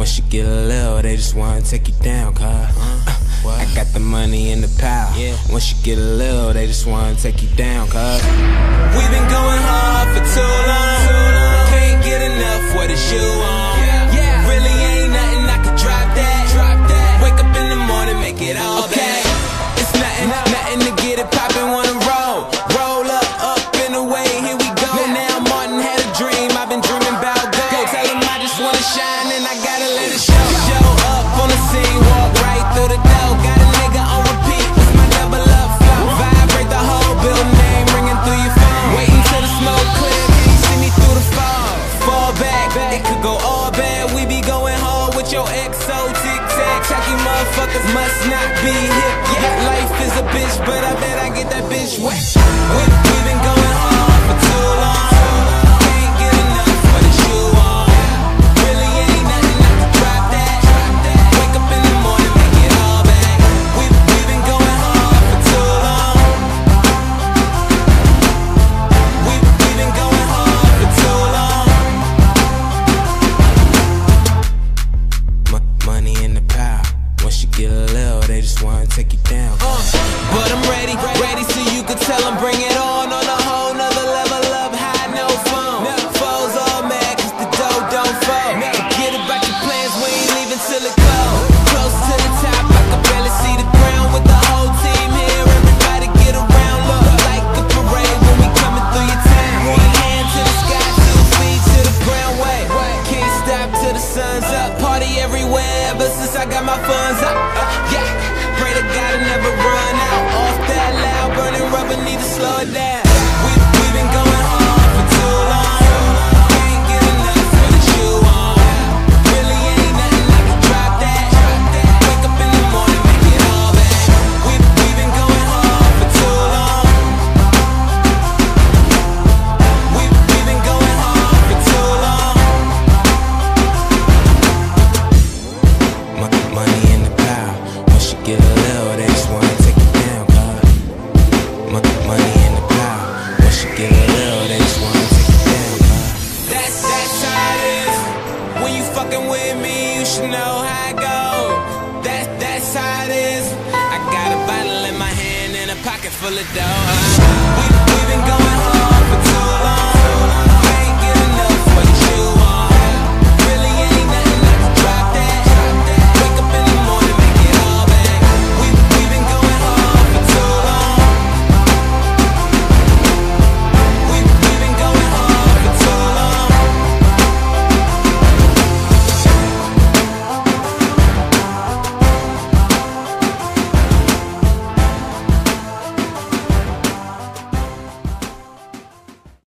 Once you get a little, they just wanna take you down, cuz. Uh, I got the money in the pile. Yeah. Once you get a little, they just wanna take you down, cuz. We've been going hard for too long. with your XO tic tac. Tacky motherfuckers must not be hip. Yeah, life is a bitch, but I bet I get that bitch wet. money everywhere ever since I got my funds. I, I, yeah, pray to God I never run. you know how it goes. That, that's how it is. I got a bottle in my hand and a pocket full of dough. Uh, we, we've been going home